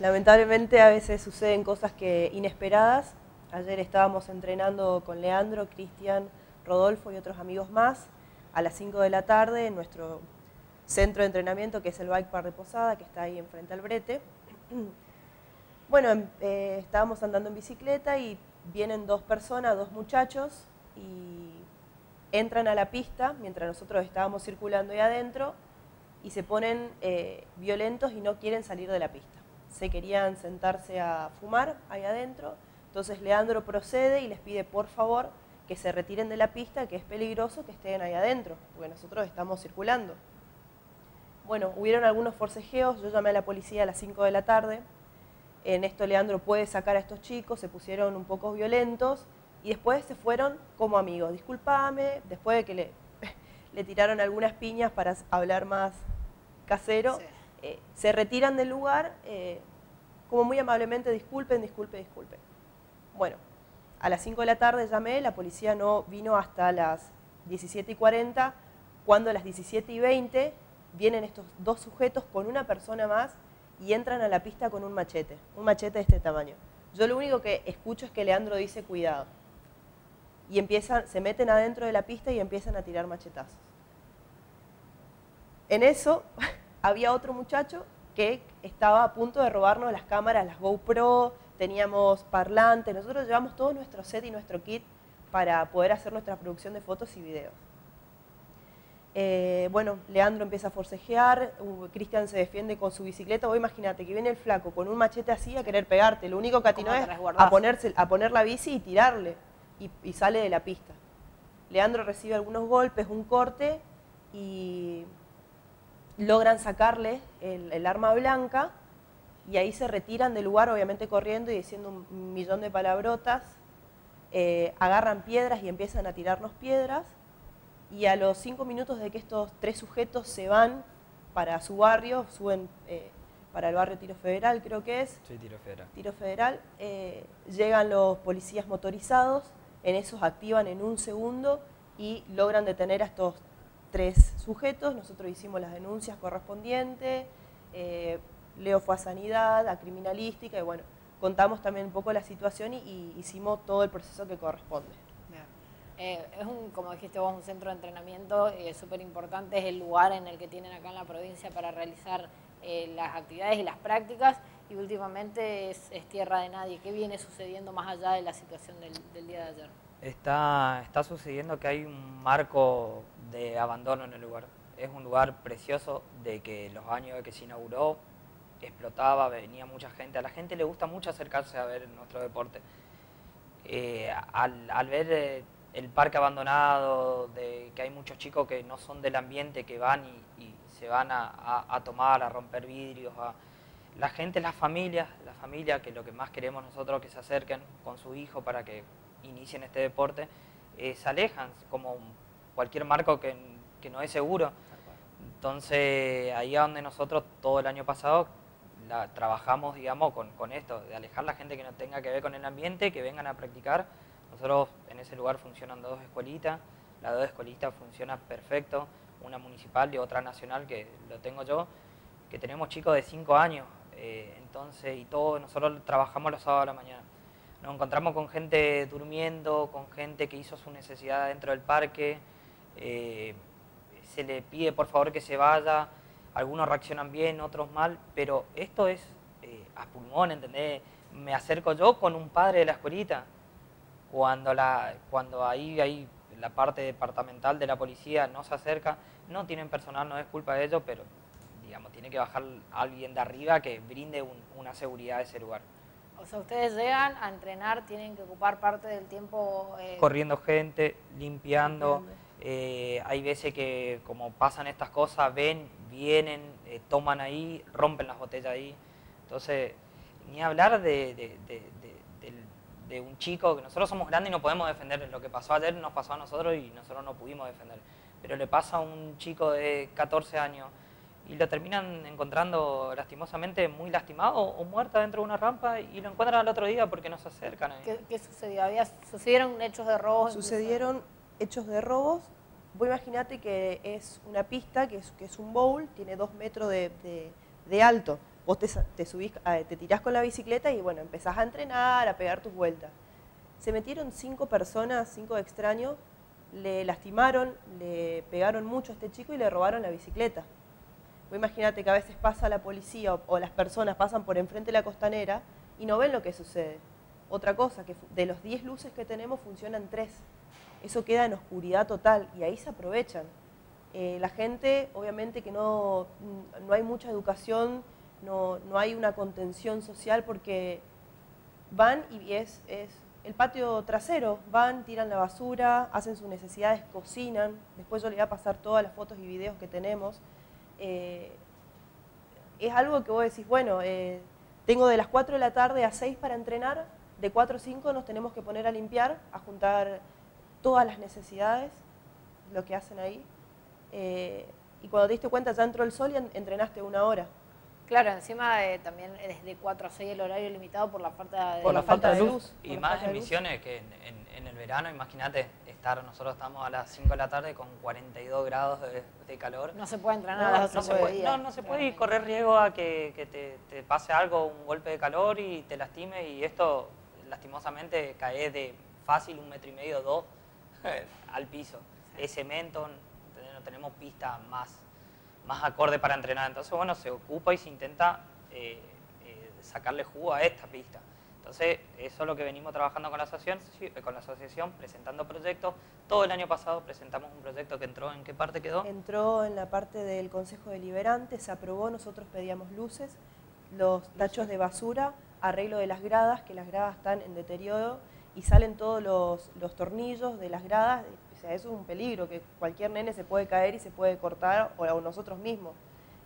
lamentablemente a veces suceden cosas que inesperadas. Ayer estábamos entrenando con Leandro, Cristian, Rodolfo y otros amigos más a las 5 de la tarde en nuestro centro de entrenamiento que es el Bike Park de Posada, que está ahí enfrente al brete. Bueno, em, eh, estábamos andando en bicicleta y vienen dos personas, dos muchachos, y entran a la pista mientras nosotros estábamos circulando ahí adentro y se ponen eh, violentos y no quieren salir de la pista. Se querían sentarse a fumar ahí adentro, entonces Leandro procede y les pide por favor que se retiren de la pista, que es peligroso que estén ahí adentro, porque nosotros estamos circulando. Bueno, hubieron algunos forcejeos, yo llamé a la policía a las 5 de la tarde, en esto Leandro puede sacar a estos chicos, se pusieron un poco violentos y después se fueron como amigos. Disculpame, después de que le, le tiraron algunas piñas para hablar más casero, eh, se retiran del lugar eh, como muy amablemente, disculpen, disculpen, disculpen. Bueno, a las 5 de la tarde llamé, la policía no vino hasta las 17 y 40, cuando a las 17 y 20 vienen estos dos sujetos con una persona más y entran a la pista con un machete, un machete de este tamaño. Yo lo único que escucho es que Leandro dice cuidado. Y empiezan, se meten adentro de la pista y empiezan a tirar machetazos. En eso había otro muchacho que estaba a punto de robarnos las cámaras, las GoPro, teníamos parlantes, nosotros llevamos todo nuestro set y nuestro kit para poder hacer nuestra producción de fotos y videos. Eh, bueno, Leandro empieza a forcejear, Cristian se defiende con su bicicleta. Vos imagínate que viene el flaco con un machete así a querer pegarte. Lo único que atinó es a, ponerse, a poner la bici y tirarle. Y, sale de la pista. Leandro recibe algunos golpes, un corte y logran sacarle el, arma blanca y ahí se retiran del lugar, obviamente corriendo y diciendo un millón de palabrotas. Eh, agarran piedras y empiezan a tirarnos piedras y a los cinco minutos de que estos tres sujetos se van para su barrio, suben eh, para el barrio Tiro Federal, creo que es. Sí, Tiro Federal. Tiro Federal. Eh, llegan los policías motorizados, en esos activan en un segundo y logran detener a estos tres sujetos. Nosotros hicimos las denuncias correspondientes, eh, Leo fue a Sanidad, a Criminalística y bueno, contamos también un poco la situación y hicimos todo el proceso que corresponde. Eh, es un, como dijiste vos, un centro de entrenamiento y es súper importante, es el lugar en el que tienen acá en la provincia para realizar eh, las actividades y las prácticas y últimamente es, tierra de nadie. ¿Qué viene sucediendo más allá de la situación del, día de ayer? Está, está sucediendo que hay un marco de abandono en el lugar. Es un lugar precioso de que los años que se inauguró explotaba, venía mucha gente. A la gente le gusta mucho acercarse a ver nuestro deporte. Eh, al, al, ver el parque abandonado, de que hay muchos chicos que no son del ambiente, que van y, se van a, tomar, a romper vidrios, a la gente, las familias, la familia, que lo que más queremos nosotros que se acerquen con su hijo para que inicien este deporte, eh, se alejan, como cualquier marco que, no es seguro. Entonces, ahí es donde nosotros todo el año pasado la, trabajamos, digamos, con, con esto, de alejar la gente que no tenga que ver con el ambiente, que vengan a practicar nosotros en ese lugar funcionan dos escuelitas, la dos escuelitas funciona perfecto, una municipal y otra nacional que lo tengo yo, que tenemos chicos de 5 años, eh, entonces, y todos nosotros trabajamos los sábados a la mañana. Nos encontramos con gente durmiendo, con gente que hizo su necesidad dentro del parque, eh, se le pide por favor que se vaya, algunos reaccionan bien, otros mal, pero esto es eh, a pulmón, ¿entendés? Me acerco yo con un padre de la escuelita, cuando, la, cuando ahí hay la parte departamental de la policía no se acerca, no tienen personal, no es culpa de ellos, pero digamos, tiene que bajar alguien de arriba que brinde una seguridad a ese lugar. O sea, ustedes llegan a entrenar, tienen que ocupar parte del tiempo... Eh, Corriendo gente, limpiando. Eh, hay veces que como pasan estas cosas, ven, vienen, eh, toman ahí, rompen las botellas ahí. Entonces, ni hablar de de un chico, que nosotros somos grandes y no podemos defender, lo que pasó ayer nos pasó a nosotros y nosotros no pudimos defender, pero le pasa a un chico de 14 años y lo terminan encontrando lastimosamente muy lastimado o muerto dentro de una rampa y lo encuentran al otro día porque no se acercan. ¿Qué, sucedió? ¿Había, ¿Sucedieron hechos de robos? Sucedieron hechos de robos. Vos imaginate que es una pista, que es, un bowl, tiene dos metros de, alto. vos te, te subís, te tirás con la bicicleta y bueno, empezás a entrenar, a pegar tus vueltas. Se metieron cinco personas, cinco extraños, le lastimaron, le pegaron mucho a este chico y le robaron la bicicleta. imagínate que a veces pasa la policía o, las personas pasan por enfrente de la costanera y no ven lo que sucede. Otra cosa, que de los 10 luces que tenemos funcionan 3. Eso queda en oscuridad total y ahí se aprovechan. Eh, la gente, obviamente que no, no hay mucha educación, no, no, hay una contención social porque van y es, es el patio trasero, van, tiran la basura, hacen sus necesidades, cocinan, después yo les voy a pasar todas las fotos y videos que tenemos. Eh, es algo que vos decís, bueno, eh, tengo de las 4 de la tarde a 6 para entrenar, de 4 a 5 nos tenemos que poner a limpiar, a juntar todas las necesidades, lo que hacen ahí. Eh, y cuando te diste cuenta ya entró el sol y entrenaste una hora. Claro, encima eh, también es de 4 a 6 el horario limitado por la falta de, por la falta de luz. Y más en Misiones que en, el verano, imagínate, estar, nosotros estamos a las 5 de la tarde con 42 grados de, calor. No se puede entrenar no, no, se puede, no, no se puede correr riesgo a que, te, pase algo, un golpe de calor y te lastime y esto lastimosamente cae de fácil un metro y medio, dos al piso. Es cemento, no tenemos pista más más acorde para entrenar. Entonces, bueno, se ocupa y se intenta eh, eh, sacarle jugo a esta pista. Entonces, eso es lo que venimos trabajando con la, asociación, con la asociación, presentando proyectos. Todo el año pasado presentamos un proyecto que entró, ¿en qué parte quedó? Entró en la parte del Consejo Deliberante, se aprobó, nosotros pedíamos luces, los tachos de basura, arreglo de las gradas, que las gradas están en deterioro, y salen todos los, los tornillos de las gradas, o sea, eso es un peligro, que cualquier nene se puede caer y se puede cortar, o nosotros mismos.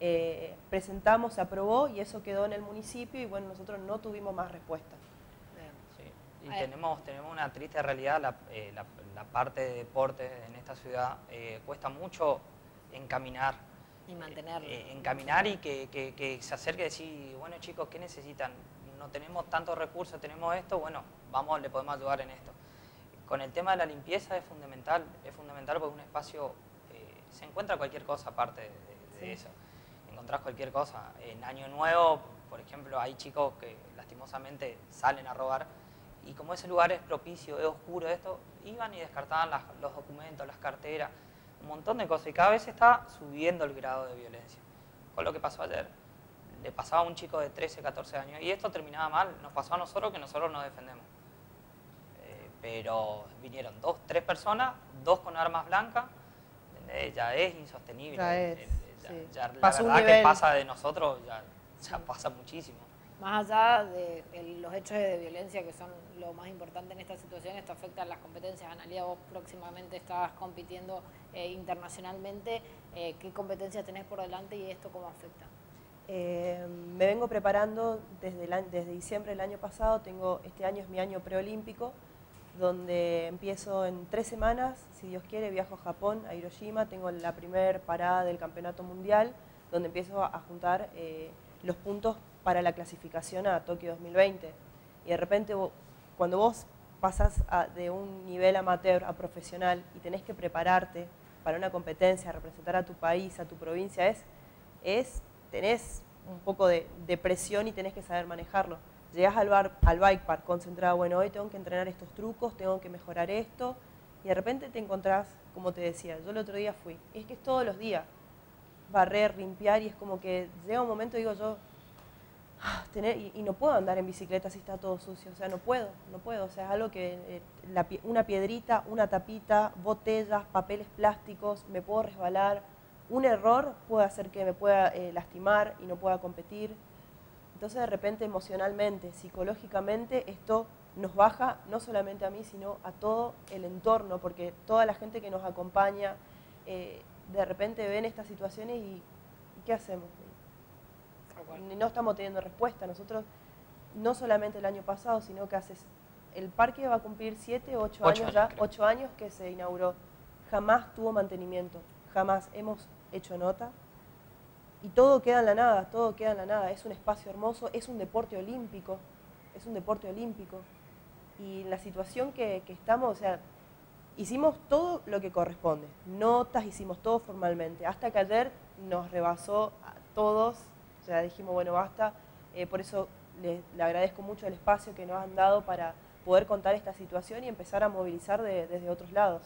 Eh, presentamos, se aprobó y eso quedó en el municipio y bueno, nosotros no tuvimos más respuesta. Y tenemos, tenemos una triste realidad, la, eh, parte de deporte en esta ciudad eh, cuesta mucho encaminar. Y mantenerlo. encaminar y que, que, se acerque y decir, bueno chicos, ¿qué necesitan? No tenemos tantos recursos, tenemos esto, bueno, vamos, le podemos ayudar en esto. Con el tema de la limpieza es fundamental, es fundamental porque un espacio eh, se encuentra cualquier cosa aparte de, eso. Encontrás cualquier cosa. En Año Nuevo, por ejemplo, hay chicos que lastimosamente salen a robar y como ese lugar es propicio, es oscuro, esto, iban y descartaban los documentos, las carteras, un montón de cosas y cada vez está subiendo el grado de violencia. Con lo que pasó ayer, le pasaba a un chico de 13, 14 años y esto terminaba mal, nos pasó a nosotros que nosotros nos defendemos pero vinieron dos, tres personas, dos con armas blancas, ya es insostenible. Ya es, la verdad que pasa de nosotros ya, pasa muchísimo. Más allá de, los hechos de violencia que son lo más importante en esta situación, esto afecta a las competencias. Analia, vos próximamente estás compitiendo eh, internacionalmente. Eh, ¿Qué competencias tenés por delante y esto cómo afecta? Eh, me vengo preparando desde, desde diciembre del año pasado, tengo, este año es mi año preolímpico, donde empiezo en tres semanas, si Dios quiere, viajo a Japón, a Hiroshima, tengo la primera parada del campeonato mundial, donde empiezo a juntar eh, los puntos para la clasificación a Tokio 2020. Y de repente, cuando vos pasas de un nivel amateur a profesional y tenés que prepararte para una competencia, representar a tu país, a tu provincia, es, es tenés un poco de, presión y tenés que saber manejarlo. Llegas al, bar, al bike park concentrado, bueno, hoy tengo que entrenar estos trucos, tengo que mejorar esto, y de repente te encontrás, como te decía, yo el otro día fui, es que es todos los días, barrer, limpiar, y es como que llega un momento, digo yo, ah, tener, y, no puedo andar en bicicleta si está todo sucio, o sea, no puedo, no puedo, o sea, es algo que, eh, una piedrita, una tapita, botellas, papeles plásticos, me puedo resbalar, un error puede hacer que me pueda eh, lastimar y no pueda competir, entonces de repente emocionalmente, psicológicamente, esto nos baja no solamente a mí, sino a todo el entorno, porque toda la gente que nos acompaña, eh, de repente ven estas situaciones y, ¿qué hacemos? No estamos teniendo respuesta. Nosotros, no solamente el año pasado, sino que hace, el parque va a cumplir siete o ocho, años ya, ocho años que se inauguró. Jamás tuvo mantenimiento, jamás hemos hecho nota, y todo queda en la nada, todo queda en la nada. Es un espacio hermoso, es un deporte olímpico, es un deporte olímpico. Y en la situación que, estamos, o sea, hicimos todo lo que corresponde, notas, hicimos todo formalmente, hasta que ayer nos rebasó a todos sea, dijimos, bueno, basta. Eh, por eso le, agradezco mucho el espacio que nos han dado para poder contar esta situación y empezar a movilizar desde otros lados.